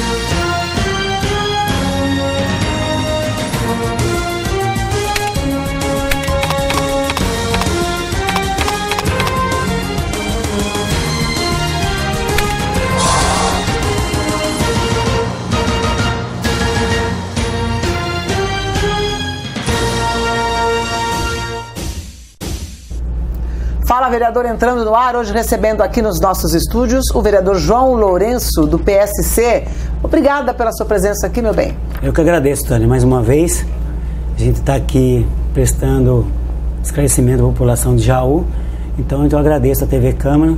Fala, vereador, entrando no ar, hoje recebendo aqui nos nossos estúdios o vereador João Lourenço, do PSC. Obrigada pela sua presença aqui, meu bem. Eu que agradeço, Tânia, mais uma vez. A gente está aqui prestando esclarecimento à população de Jaú. Então, eu agradeço a TV Câmara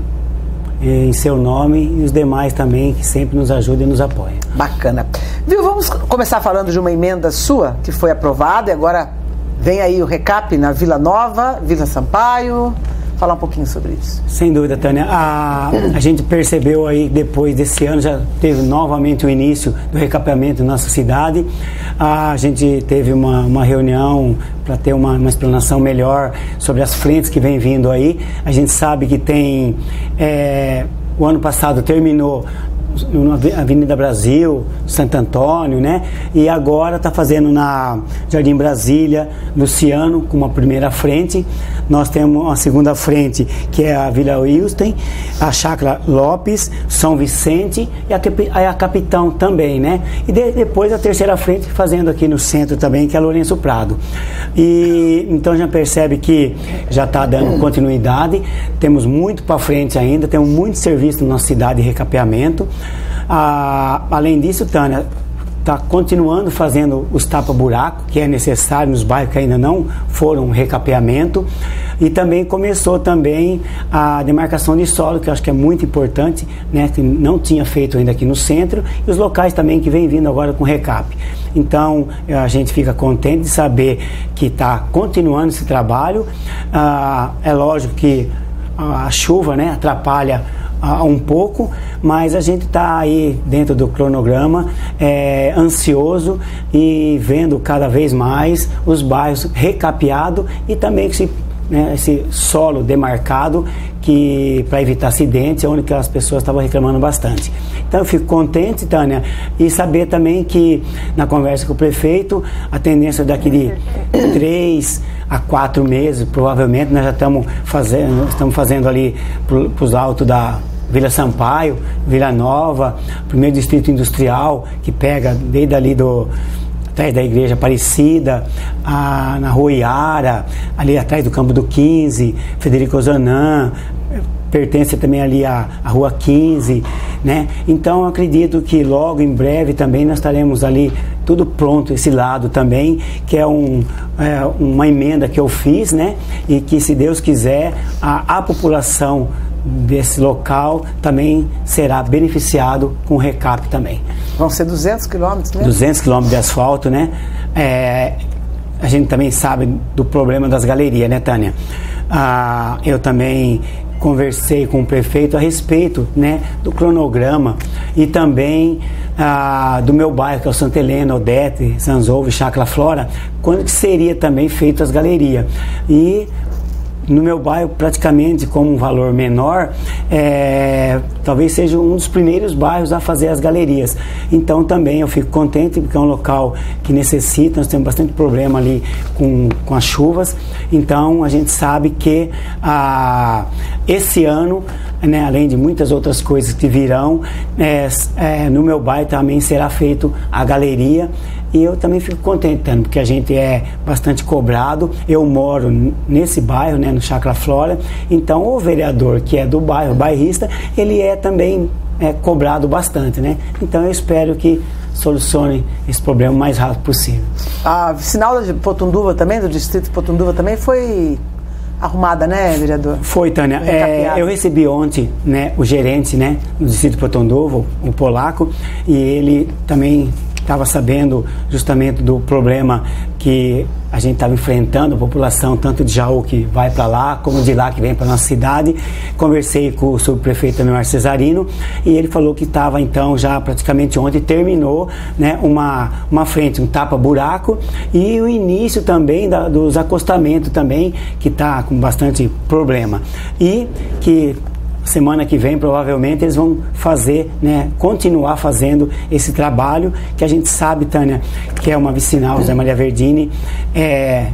em seu nome e os demais também que sempre nos ajudam e nos apoiam. Bacana. Viu, vamos começar falando de uma emenda sua que foi aprovada e agora vem aí o recap na Vila Nova, Vila Sampaio, falar um pouquinho sobre isso. Sem dúvida, Tânia. A, a gente percebeu aí, depois desse ano, já teve novamente o início do recapeamento na nossa cidade. A gente teve uma, uma reunião para ter uma, uma explanação melhor sobre as frentes que vem vindo aí. A gente sabe que tem. É, o ano passado terminou na Avenida Brasil, Santo Antônio, né? E agora está fazendo na Jardim Brasília, Luciano, com uma primeira frente. Nós temos uma segunda frente, que é a Vila Wilsten, a Chácara Lopes, São Vicente e a, a Capitão também, né? E de, depois a terceira frente fazendo aqui no centro também, que é Lourenço Prado. E então já percebe que já está dando continuidade. Temos muito para frente ainda, temos muito serviço na nossa cidade de recapeamento. Ah, além disso, Tânia, está continuando fazendo os tapa-buraco, que é necessário nos bairros que ainda não foram recapeamento. E também começou também a demarcação de solo, que eu acho que é muito importante, né, que não tinha feito ainda aqui no centro, e os locais também que vem vindo agora com recap. Então a gente fica contente de saber que está continuando esse trabalho. Ah, é lógico que a chuva né, atrapalha uh, um pouco, mas a gente está aí dentro do cronograma, é, ansioso e vendo cada vez mais os bairros recapeados e também esse, né, esse solo demarcado que para evitar acidentes, é onde as pessoas estavam reclamando bastante. Então eu fico contente, Tânia, e saber também que na conversa com o prefeito, a tendência daqui de três a quatro meses, provavelmente, nós já estamos fazendo, estamos fazendo ali para os altos da Vila Sampaio, Vila Nova, primeiro distrito industrial, que pega desde ali do atrás da igreja Aparecida, a, na Rua Iara, ali atrás do campo do 15, Federico Zanã, pertence também ali à, à Rua 15, né? Então acredito que logo em breve também nós estaremos ali tudo pronto esse lado também, que é, um, é uma emenda que eu fiz, né? E que se Deus quiser a, a população desse local também será beneficiado com o recap também. Vão ser 200 quilômetros, né? 200 quilômetros de asfalto, né? É, a gente também sabe do problema das galerias, né, Tânia? Ah, eu também conversei com o prefeito a respeito né, do cronograma e também ah, do meu bairro, que é o Santa Helena, Odete, Sanzouve, Chácara Flora, quando que seria também feito as galerias. E no meu bairro praticamente com um valor menor, é, talvez seja um dos primeiros bairros a fazer as galerias. Então também eu fico contente porque é um local que necessita, nós temos bastante problema ali com, com as chuvas. Então a gente sabe que ah, esse ano, né, além de muitas outras coisas que virão, é, é, no meu bairro também será feito a galeria e eu também fico contente, porque a gente é bastante cobrado. Eu moro nesse bairro, né, no Chacra Flora, então o vereador que é do bairro, bairrista, ele é também é, cobrado bastante, né? Então eu espero que solucione esse problema o mais rápido possível. A sinal de Potunduva também, do distrito de Potunduva também foi arrumada, né, vereador? Foi, Tânia. É, eu recebi ontem né, o gerente né, do distrito Potunduva, o polaco, e ele também estava sabendo justamente do problema que a gente estava enfrentando, a população tanto de Jaú que vai para lá, como de lá que vem para nossa cidade. Conversei com o subprefeito também, Cesarino, e ele falou que estava então já praticamente ontem terminou né, uma, uma frente, um tapa-buraco, e o início também da, dos acostamentos também, que está com bastante problema. E que semana que vem provavelmente eles vão fazer, né, continuar fazendo esse trabalho que a gente sabe, Tânia, que é uma vicinal, José Maria Verdini, é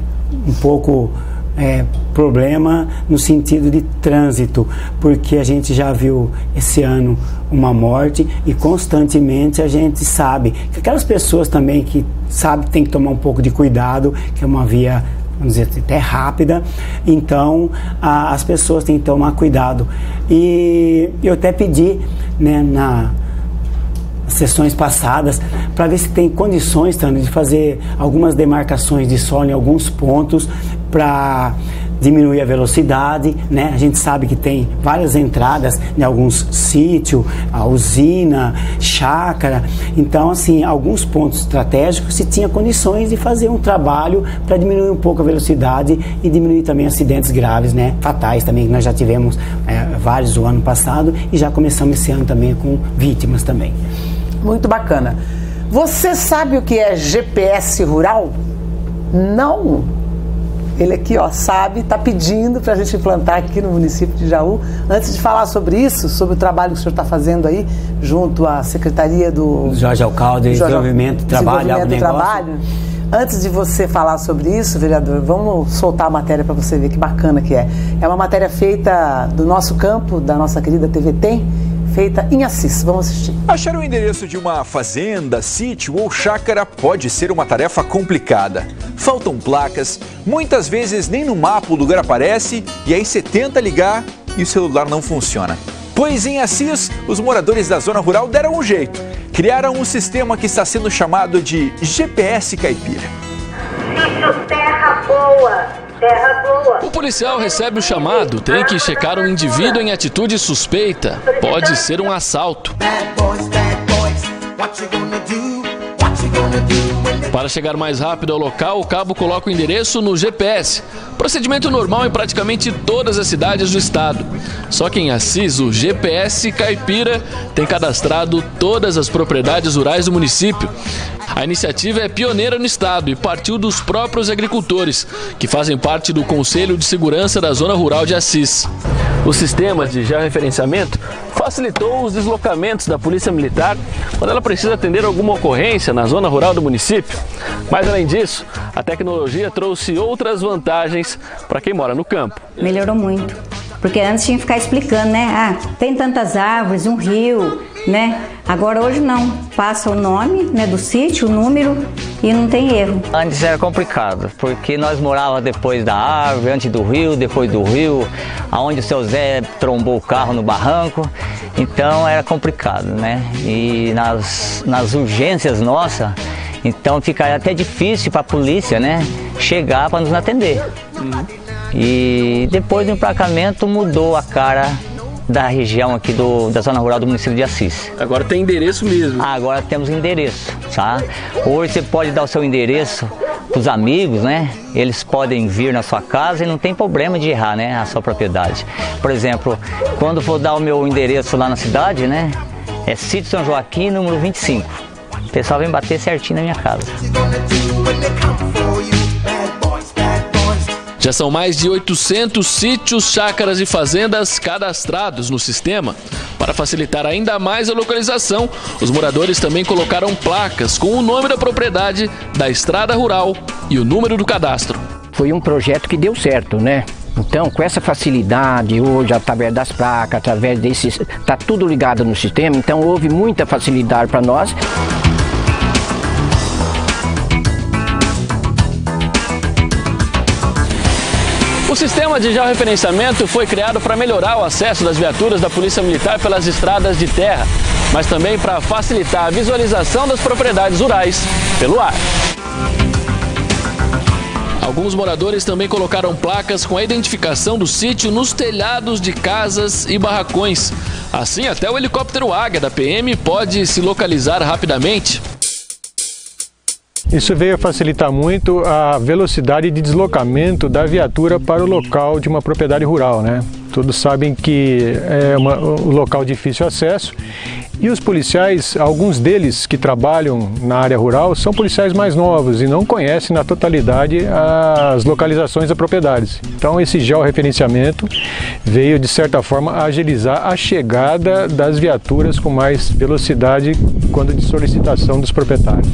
um pouco é, problema no sentido de trânsito, porque a gente já viu esse ano uma morte e constantemente a gente sabe que aquelas pessoas também que sabe tem que tomar um pouco de cuidado, que é uma via vamos dizer até rápida, então a, as pessoas têm que tomar cuidado. E eu até pedi né, na sessões passadas para ver se tem condições também de fazer algumas demarcações de solo em alguns pontos para diminuir a velocidade, né? A gente sabe que tem várias entradas em alguns sítios, a usina, chácara. Então, assim, alguns pontos estratégicos se tinha condições de fazer um trabalho para diminuir um pouco a velocidade e diminuir também acidentes graves, né? Fatais também, que nós já tivemos é, vários o ano passado e já começamos esse ano também com vítimas também. Muito bacana. Você sabe o que é GPS rural? Não. Ele aqui, ó, sabe, está pedindo para a gente implantar aqui no município de Jaú. Antes de falar sobre isso, sobre o trabalho que o senhor está fazendo aí, junto à Secretaria do... Jorge Alcalde, Jorge, Desenvolvimento, Trabalho, Desenvolvimento Trabalho. Antes de você falar sobre isso, vereador, vamos soltar a matéria para você ver que bacana que é. É uma matéria feita do nosso campo, da nossa querida TV Tem, feita em Assis. Vamos assistir. Achar o endereço de uma fazenda, sítio ou chácara pode ser uma tarefa complicada. Faltam placas, muitas vezes nem no mapa o lugar aparece e aí você tenta ligar e o celular não funciona. Pois em Assis, os moradores da zona rural deram um jeito. Criaram um sistema que está sendo chamado de GPS Caipira. Sítio Terra Boa o policial recebe o chamado, tem que checar um indivíduo em atitude suspeita. Pode ser um assalto. Para chegar mais rápido ao local, o cabo coloca o endereço no GPS. Procedimento normal em praticamente todas as cidades do estado. Só que em Assis, o GPS Caipira tem cadastrado todas as propriedades rurais do município. A iniciativa é pioneira no estado e partiu dos próprios agricultores, que fazem parte do Conselho de Segurança da Zona Rural de Assis. O sistema de georreferenciamento facilitou os deslocamentos da Polícia Militar quando ela precisa atender alguma ocorrência na zona rural do município. Mas além disso, a tecnologia trouxe outras vantagens para quem mora no campo. Melhorou muito, porque antes tinha que ficar explicando, né? Ah, tem tantas árvores, um rio, né? Agora hoje não, passa o nome né, do sítio, o número e não tem erro. Antes era complicado, porque nós morávamos depois da árvore, antes do rio, depois do rio, aonde o seu Zé trombou o carro no barranco, então era complicado, né? E nas, nas urgências nossas, então ficaria até difícil para a polícia, né? Chegar para nos atender. Uhum. E depois do emplacamento mudou a cara da região aqui do, da zona rural do município de Assis. Agora tem endereço mesmo? Agora temos endereço, tá? Hoje você pode dar o seu endereço para os amigos, né? Eles podem vir na sua casa e não tem problema de errar, né? A sua propriedade. Por exemplo, quando for dar o meu endereço lá na cidade, né? É Sítio São Joaquim, número 25. O pessoal vem bater certinho na minha casa. Já são mais de 800 sítios, chácaras e fazendas cadastrados no sistema. Para facilitar ainda mais a localização, os moradores também colocaram placas com o nome da propriedade, da estrada rural e o número do cadastro. Foi um projeto que deu certo, né? Então, com essa facilidade hoje, através das placas, através desses, tá tudo ligado no sistema, então houve muita facilidade para nós. Sistema de georreferenciamento foi criado para melhorar o acesso das viaturas da Polícia Militar pelas estradas de terra, mas também para facilitar a visualização das propriedades rurais pelo ar. Alguns moradores também colocaram placas com a identificação do sítio nos telhados de casas e barracões. Assim, até o helicóptero Águia da PM pode se localizar rapidamente. Isso veio a facilitar muito a velocidade de deslocamento da viatura para o local de uma propriedade rural, né? Todos sabem que é uma, um local difícil acesso e os policiais, alguns deles que trabalham na área rural, são policiais mais novos e não conhecem na totalidade as localizações da propriedades. Então esse georreferenciamento veio de certa forma agilizar a chegada das viaturas com mais velocidade quando de solicitação dos proprietários.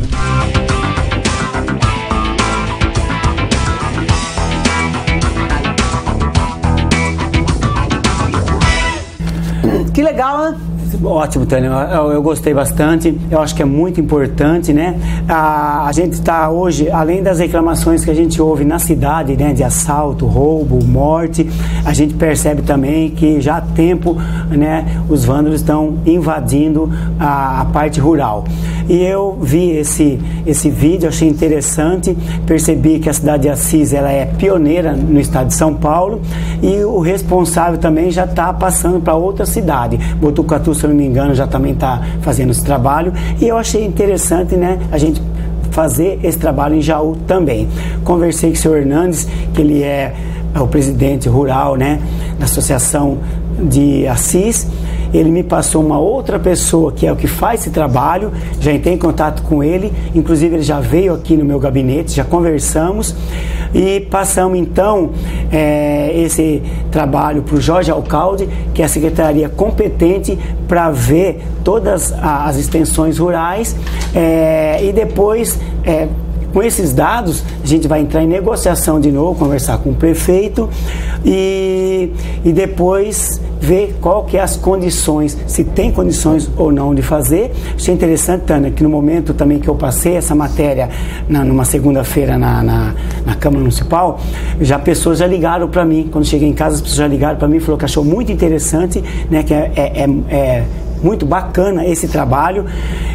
Que legal, né? Ótimo, Tânia. Eu, eu, gostei bastante. Eu acho que é muito importante, né? A, a gente está hoje, além das reclamações que a gente ouve na cidade, né, de assalto, roubo, morte, a gente percebe também que já há tempo, né, os vândalos estão invadindo a, a parte rural. E eu vi esse esse vídeo, achei interessante, percebi que a cidade de Assis ela é pioneira no estado de São Paulo e o responsável também já está passando para outra cidade. Botucatu, se eu não me engano, já também está fazendo esse trabalho e eu achei interessante, né, a gente fazer esse trabalho em Jaú também. Conversei com o senhor Hernandes, que ele é, é o presidente rural, né, da Associação de Assis ele me passou uma outra pessoa que é o que faz esse trabalho, já entrei em contato com ele, inclusive ele já veio aqui no meu gabinete, já conversamos. E passamos então é, esse trabalho para o Jorge Alcalde, que é a secretaria competente para ver todas as extensões rurais é, e depois é, com esses dados, a gente vai entrar em negociação de novo, conversar com o prefeito e, e depois ver qual que é as condições, se tem condições ou não de fazer. Achei interessante, Tânia, que no momento também que eu passei essa matéria na, numa segunda-feira na, na, na, Câmara Municipal, já pessoas já ligaram para mim, quando cheguei em casa as pessoas já ligaram para mim e falou que achou muito interessante, né, que é, é, é, é muito bacana esse trabalho.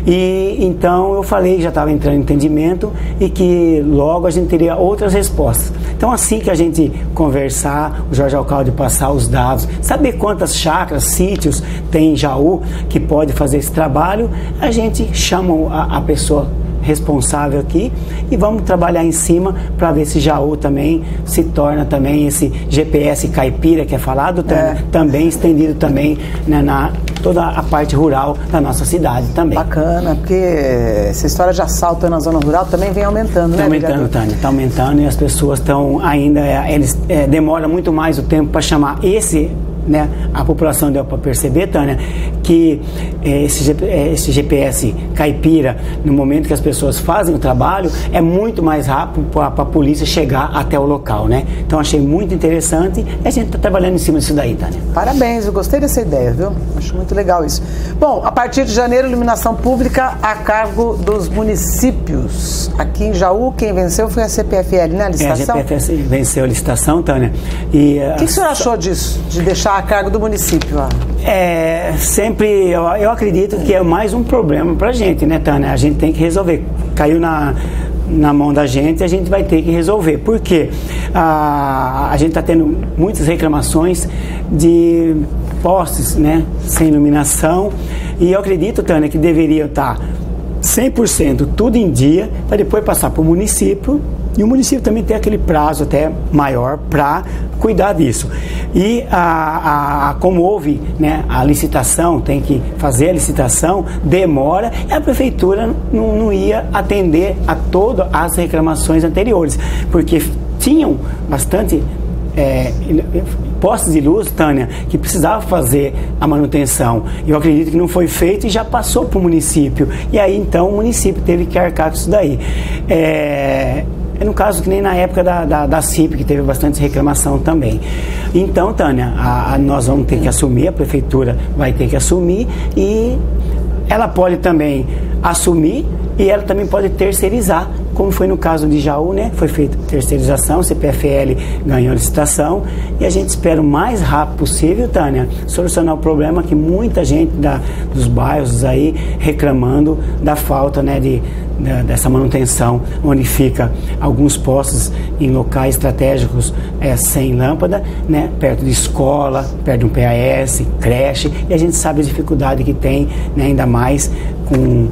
E então eu falei que já estava entrando em entendimento e que logo a gente teria outras respostas. Então, assim que a gente conversar, o Jorge Alcalde passar os dados, saber quantas chácaras, sítios tem em Jaú que pode fazer esse trabalho, a gente chama a, a pessoa responsável aqui e vamos trabalhar em cima para ver se Jaú também se torna também esse GPS caipira que é falado, é. também estendido também né, na toda a parte rural da nossa cidade também. Bacana, porque essa história de assalto na zona rural também vem aumentando, tá né? Aumentando, Tânia, está aumentando e as pessoas estão ainda, é, eles é, demora muito mais o tempo para chamar esse né, a população deu para perceber, Tânia, que eh, esse, eh, esse, GPS caipira, no momento que as pessoas fazem o trabalho, é muito mais rápido para a polícia chegar até o local, né? Então achei muito interessante e a gente está trabalhando em cima disso daí, Tânia. Parabéns, eu gostei dessa ideia, viu? Acho muito legal isso. Bom, a partir de janeiro, iluminação pública a cargo dos municípios. Aqui em Jaú, quem venceu foi a CPFL, né? A licitação? É, a CPFL venceu a licitação, Tânia. E, o que, que o senhor achou disso, de deixar a cargo do município lá? É, sempre, eu, eu acredito que é mais um problema pra gente, né, Tânia? A gente tem que resolver. Caiu na, na mão da gente, a gente vai ter que resolver. Por quê? A, a gente está tendo muitas reclamações de postes né, sem iluminação e eu acredito, Tânia, que deveria estar 100% tudo em dia para depois passar para o município e o município também tem aquele prazo até maior para cuidar disso. E a, a, como houve né, a licitação, tem que fazer a licitação, demora, e a prefeitura não, não ia atender a todas as reclamações anteriores, porque tinham bastante é, postes de luz, Tânia, que precisava fazer a manutenção. Eu acredito que não foi feito e já passou para o município. E aí então o município teve que arcar com isso daí. É, é no caso que nem na época da, da, da CIP, que teve bastante reclamação também. Então, Tânia, a, a, nós vamos ter que assumir, a prefeitura vai ter que assumir e ela pode também assumir e ela também pode terceirizar, como foi no caso de Jaú, né? Foi feita terceirização, CPFL ganhou a licitação e a gente espera o mais rápido possível, Tânia, solucionar o problema que muita gente da, dos bairros aí reclamando da falta, né, de dessa manutenção, onde fica alguns postos em locais estratégicos é, sem lâmpada, né, perto de escola, perto de um PAS, creche, e a gente sabe a dificuldade que tem, né, ainda mais com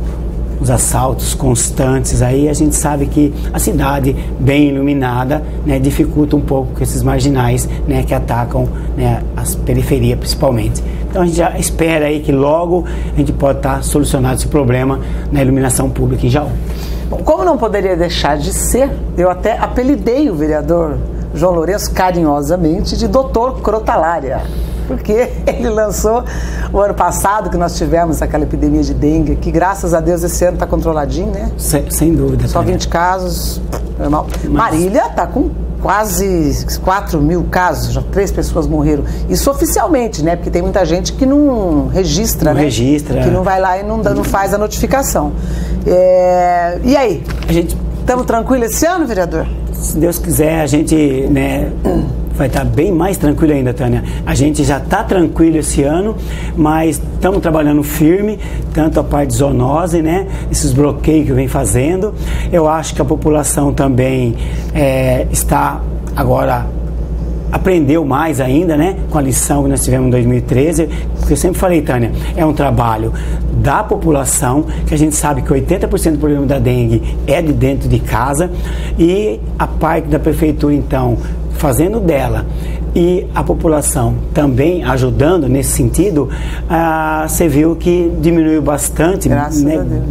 os assaltos constantes aí, a gente sabe que a cidade bem iluminada né, dificulta um pouco com esses marginais né, que atacam né, as periferias principalmente. Então a gente já espera aí que logo a gente pode estar solucionado esse problema na iluminação pública em Jaú. Bom, como não poderia deixar de ser, eu até apelidei o vereador João Lourenço carinhosamente de Doutor Crotalária. Porque ele lançou o ano passado, que nós tivemos aquela epidemia de dengue, que graças a Deus esse ano está controladinho, né? Sem, sem dúvida. Só 20 casos, normal. Mas... Marília está com quase 4 mil casos, já três pessoas morreram. Isso oficialmente, né? Porque tem muita gente que não registra, não né? registra. Que não vai lá e não, não faz a notificação. É... E aí? A gente... Estamos tranquilos esse ano, vereador? Se Deus quiser, a gente, né... vai estar bem mais tranquilo ainda, Tânia. A gente já está tranquilo esse ano, mas estamos trabalhando firme, tanto a parte de zoonose, né? Esses bloqueios que vem fazendo. Eu acho que a população também é, está agora aprendeu mais ainda, né, com a lição que nós tivemos em 2013, porque eu sempre falei, Tânia, é um trabalho da população, que a gente sabe que 80% do problema da dengue é de dentro de casa, e a parte da prefeitura, então, fazendo dela e a população também ajudando nesse sentido, ah, você viu que diminuiu bastante, né,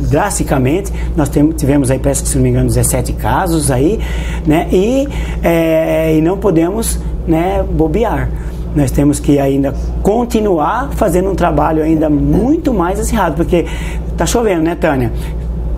drasticamente. Nós temos, tivemos aí, parece que se não me engano, 17 casos aí, né, e, é, e não podemos né, bobear. Nós temos que ainda continuar fazendo um trabalho ainda muito mais acirrado, porque tá chovendo, né, Tânia?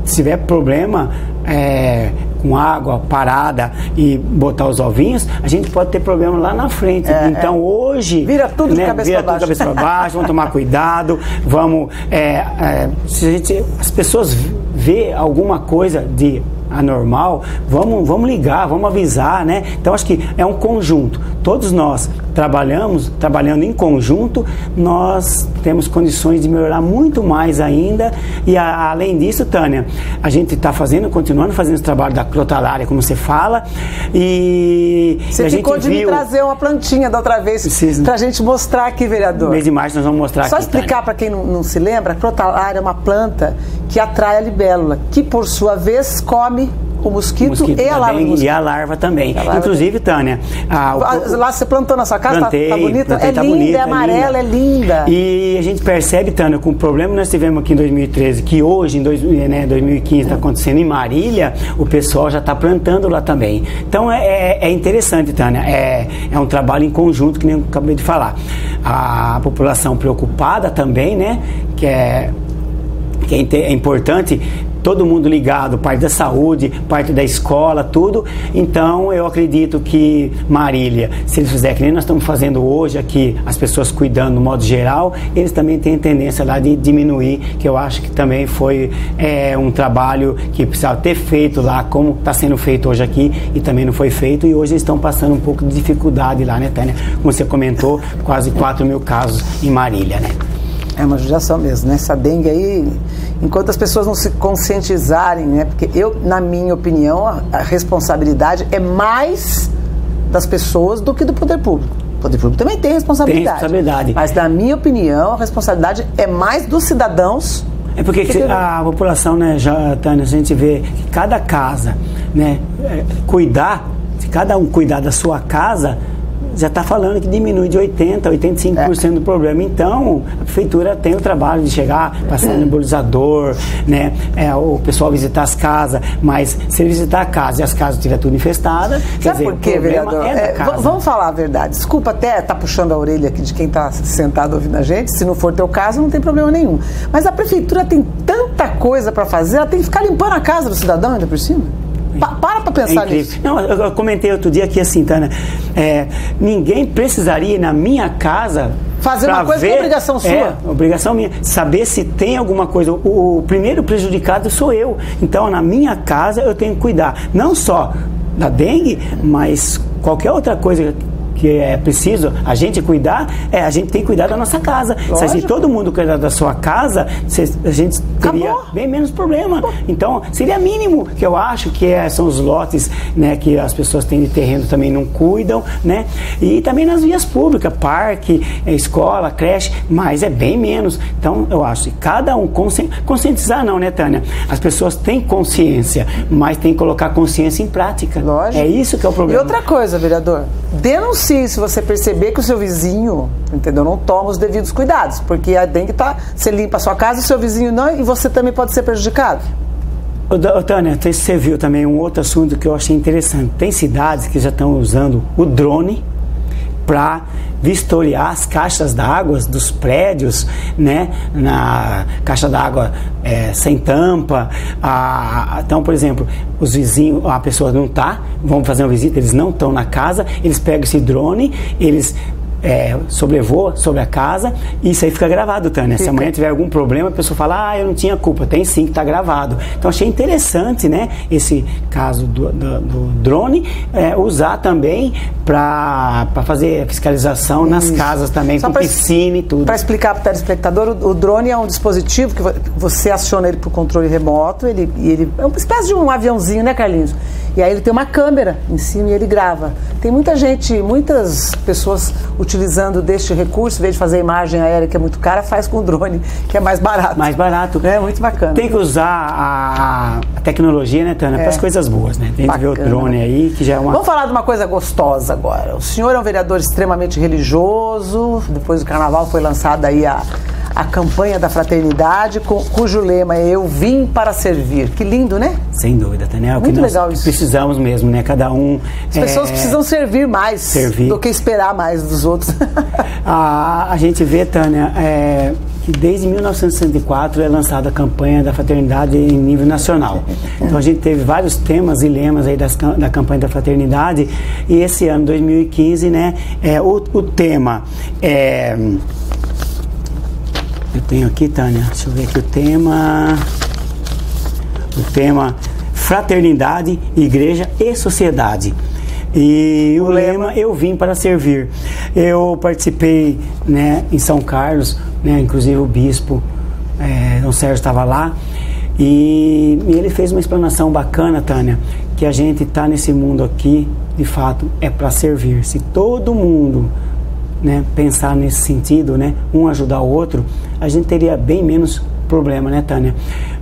Se tiver problema, é, com água parada e botar os ovinhos, a gente pode ter problema lá na frente. É, então é. hoje. Vira tudo né, de cabeça para baixo. cabeça para baixo, vamos tomar cuidado, vamos. É, é, se gente, as pessoas vê alguma coisa de anormal, vamos, vamos ligar, vamos avisar, né? Então acho que é um conjunto. Todos nós trabalhamos, trabalhando em conjunto, nós temos condições de melhorar muito mais ainda. E a, além disso, Tânia, a gente está fazendo, continuando fazendo esse trabalho da crotalária, como você fala. E você a ficou gente de viu... me trazer uma plantinha da outra vez para a gente mostrar aqui, vereador. No mês de março nós vamos mostrar Só aqui, explicar para quem não, não se lembra, a crotalária é uma planta que atrai a libélula, que por sua vez come o mosquito, o mosquito e a larva. Também, e a larva também. A larva Inclusive, Tânia. A, o, lá você plantou na sua casa? Plantei, tá, tá bonito? Plantei, é tá linda, bonito, é amarela, é linda. é linda. E a gente percebe, Tânia, com o problema que nós tivemos aqui em 2013, que hoje, em dois, né, 2015, está acontecendo em Marília, o pessoal já está plantando lá também. Então é, é, é interessante, Tânia. É, é um trabalho em conjunto, que nem eu acabei de falar. A população preocupada também, né? Que é que é, é importante todo mundo ligado, parte da saúde, parte da escola, tudo. Então eu acredito que Marília, se eles fizerem que nem nós estamos fazendo hoje aqui, as pessoas cuidando no modo geral, eles também têm tendência lá de diminuir, que eu acho que também foi é, um trabalho que precisava ter feito lá, como está sendo feito hoje aqui, e também não foi feito, e hoje estão passando um pouco de dificuldade lá, né, Tânia? Como você comentou, quase 4 mil casos em Marília, né? É uma judiação mesmo, né? Essa dengue aí, enquanto as pessoas não se conscientizarem, né? Porque eu, na minha opinião, a, a responsabilidade é mais das pessoas do que do poder público. O poder público também tem responsabilidade. Tem responsabilidade. Mas, na minha opinião, a responsabilidade é mais dos cidadãos. É porque a população, né, já, Tânia, a gente vê que cada casa, né, é, cuidar, se cada um cuidar da sua casa, já está falando que diminui de 80% a 85% é. do problema. Então, a prefeitura tem o trabalho de chegar, passar nebulizador, né? É, o pessoal visitar as casas, mas se ele visitar a casa e as casas estiver tudo infestadas, quer dizer, por quê, vereador? É é, vamos falar a verdade. Desculpa até estar tá puxando a orelha aqui de quem está sentado ouvindo a gente. Se não for teu caso, não tem problema nenhum. Mas a prefeitura tem tanta coisa para fazer, ela tem que ficar limpando a casa do cidadão ainda por cima. Pa para para pensar é nisso. Não, eu, eu, comentei outro dia aqui assim, Tânia, é, ninguém precisaria ir na minha casa fazer uma coisa ver, que é obrigação sua. É, obrigação minha. Saber se tem alguma coisa. O, o primeiro prejudicado sou eu. Então, na minha casa, eu tenho que cuidar. Não só da dengue, mas qualquer outra coisa que é preciso a gente cuidar, é a gente tem que cuidar da nossa casa. Se a gente, todo mundo cuidar da sua casa, a gente teria Acabou. bem menos problema. Então, seria mínimo que eu acho que é, são os lotes né, que as pessoas têm de terreno também não cuidam, né? E também nas vias públicas, parque, é, escola, creche, mas é bem menos. Então, eu acho que cada um conscientizar não, né, Tânia? As pessoas têm consciência, mas tem que colocar consciência em prática. Lógico. É isso que é o problema. E outra coisa, vereador, denuncie se você perceber que o seu vizinho, entendeu, não toma os devidos cuidados, porque a dengue tá, você limpa a sua casa, o seu vizinho não, e você também pode ser prejudicado. Ô, Tânia, você viu também um outro assunto que eu achei interessante. Tem cidades que já estão usando o drone para vistoriar as caixas d'água dos prédios, né? Na caixa d'água é, sem tampa. A, então, por exemplo, os vizinhos, a pessoa não está, vão fazer uma visita, eles não estão na casa, eles pegam esse drone, eles é, sobrevoa sobre a casa e isso aí fica gravado, Tânia. Fica. Se amanhã tiver algum problema, a pessoa fala, ah, eu não tinha culpa. Tem sim, que está gravado. Então achei interessante, né, esse caso do, do, do drone, é, usar também para fazer fiscalização isso. nas casas também, Só com piscina e tudo. Para explicar para o telespectador, o, o, drone é um dispositivo que você aciona ele por controle remoto, ele, ele é uma espécie de um aviãozinho, né, Carlinhos? E aí ele tem uma câmera em cima e ele grava. Tem muita gente, muitas pessoas utilizando deste recurso, em vez de fazer imagem aérea que é muito cara, faz com drone, que é mais barato. Mais barato. É muito bacana. Tem que usar a, a tecnologia, né, Tânia, é. para as coisas boas, né? Tem que ver o drone aí, que já é uma. Vamos falar de uma coisa gostosa agora. O senhor é um vereador extremamente religioso, depois do carnaval foi lançada aí a a campanha da fraternidade, cujo lema é Eu Vim para Servir. Que lindo, né? Sem dúvida, Tânia. É o Muito que legal isso. precisamos mesmo, né? Cada um. As é... pessoas precisam servir mais servir. do que esperar mais dos outros. a, a gente vê, Tânia, é, que desde 1964 é lançada a campanha da fraternidade em nível nacional. Então a gente teve vários temas e lemas aí das, da campanha da fraternidade e esse ano, 2015, né, é, o, o tema é eu tenho aqui, Tânia, deixa eu ver aqui o tema. O tema Fraternidade, Igreja e Sociedade. E o, o lema, lema Eu Vim para Servir. Eu participei né, em São Carlos, né, inclusive o bispo é, Dom Sérgio estava lá. E, e, ele fez uma explanação bacana, Tânia, que a gente está nesse mundo aqui, de fato, é para servir. Se todo mundo né, pensar nesse sentido, né, um ajudar o outro, a gente teria bem menos problema, né, Tânia?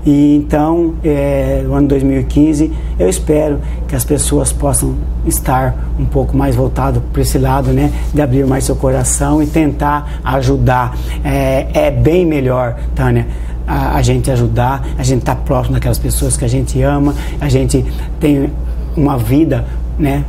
E então, é, no ano 2015, eu espero que as pessoas possam estar um pouco mais voltado para esse lado, né, de abrir mais seu coração e tentar ajudar. É, é bem melhor, Tânia. A, a gente ajudar, a gente estar tá próximo daquelas pessoas que a gente ama, a gente tem uma vida né,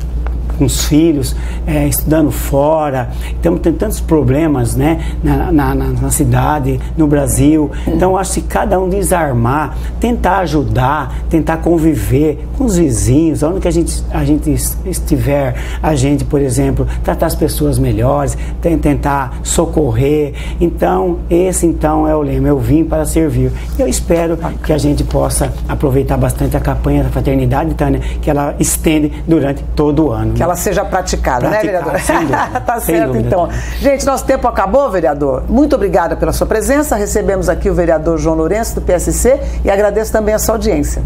com os filhos, é, estudando fora. Tendo tantos problemas né, na, na, na, cidade, no Brasil. Então, acho que cada um desarmar, tentar ajudar, tentar conviver com os vizinhos, onde que a gente, a gente estiver, a gente, por exemplo, tratar as pessoas melhores, tentar socorrer. Então, esse então é o lema, eu vim para servir. Eu espero que a gente possa aproveitar bastante a campanha da fraternidade, Tânia, que ela estende durante todo o ano. Que ela seja praticada, né, vereador? Sem dúvida. tá certo, dúvida. então. Gente, nosso tempo acabou, vereador. Muito obrigada pela sua presença. Recebemos aqui o vereador João Lourenço, do PSC, e agradeço também a sua audiência.